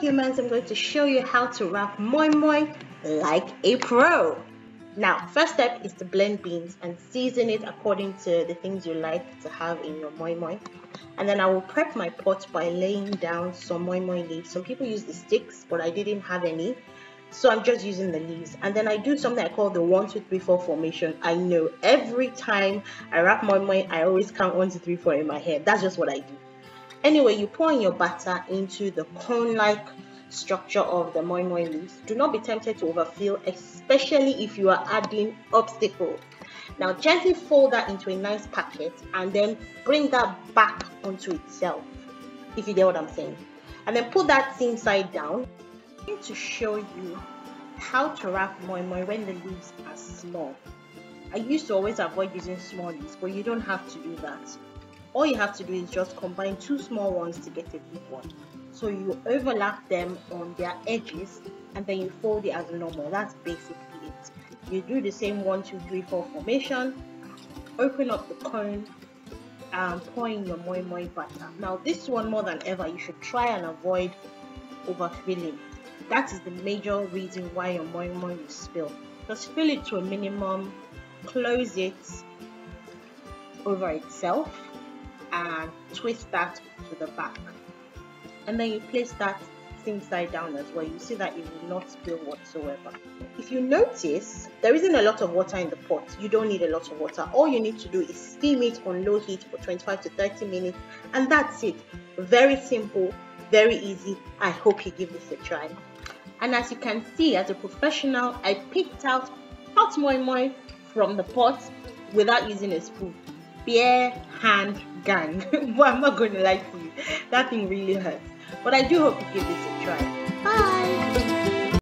humans, I'm going to show you how to wrap moi moi like a pro. Now, first step is to blend beans and season it according to the things you like to have in your moi moi. And then I will prep my pot by laying down some moi moi leaves. Some people use the sticks, but I didn't have any. So I'm just using the leaves. And then I do something I call the one, two, three, four formation. I know every time I wrap moi moi, I always count one, two, three, four in my head. That's just what I do. Anyway, you pour in your batter into the cone-like structure of the moi moi leaves. Do not be tempted to overfill, especially if you are adding obstacle. Now gently fold that into a nice packet and then bring that back onto itself, if you get what I'm saying. And then put that same side down. I'm going to show you how to wrap moi moi when the leaves are small. I used to always avoid using small leaves, but you don't have to do that all you have to do is just combine two small ones to get a big one. So you overlap them on their edges and then you fold it as normal. That's basically it. You do the same one two three four formation. Open up the cone and pour in your moi moi batter now this one more than ever you should try and avoid overfilling. That is the major reason why your moi moi will spill. Just fill it to a minimum close it over itself and twist that to the back. And then you place that same side down as well. You see that it will not spill whatsoever. If you notice there isn't a lot of water in the pot. You don't need a lot of water. All you need to do is steam it on low heat for 25 to 30 minutes and that's it. Very simple very easy. I hope you give this a try. And as you can see as a professional i picked out hot moi moi from the pot without using a spoon bare hand gang. but I'm not going to lie to you. That thing really hurts. But I do hope you give this a try.